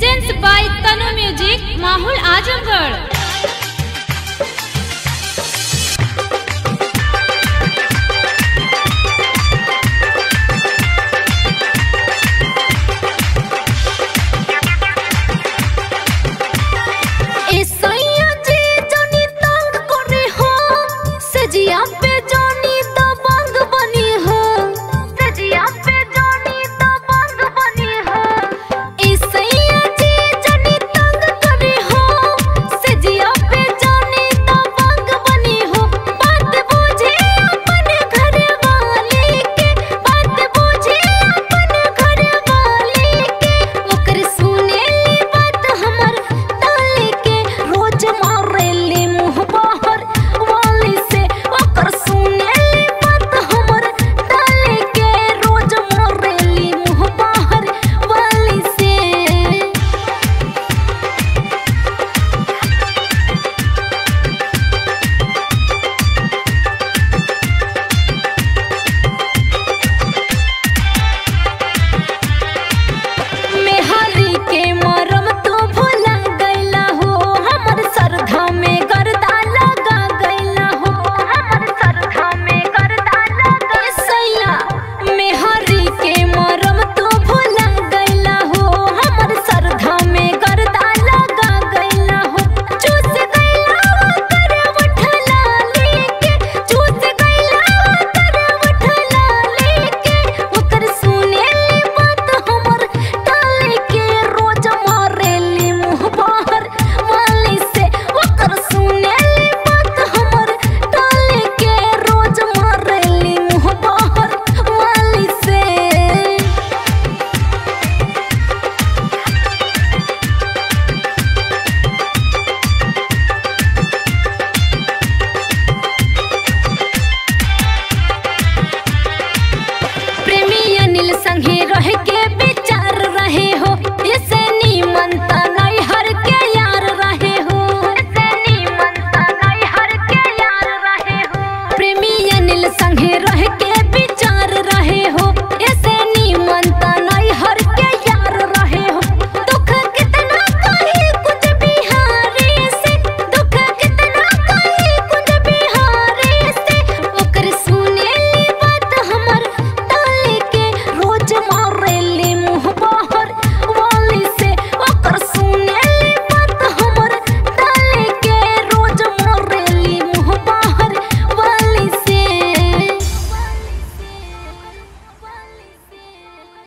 presents by Tanu music माहौल आजमगढ़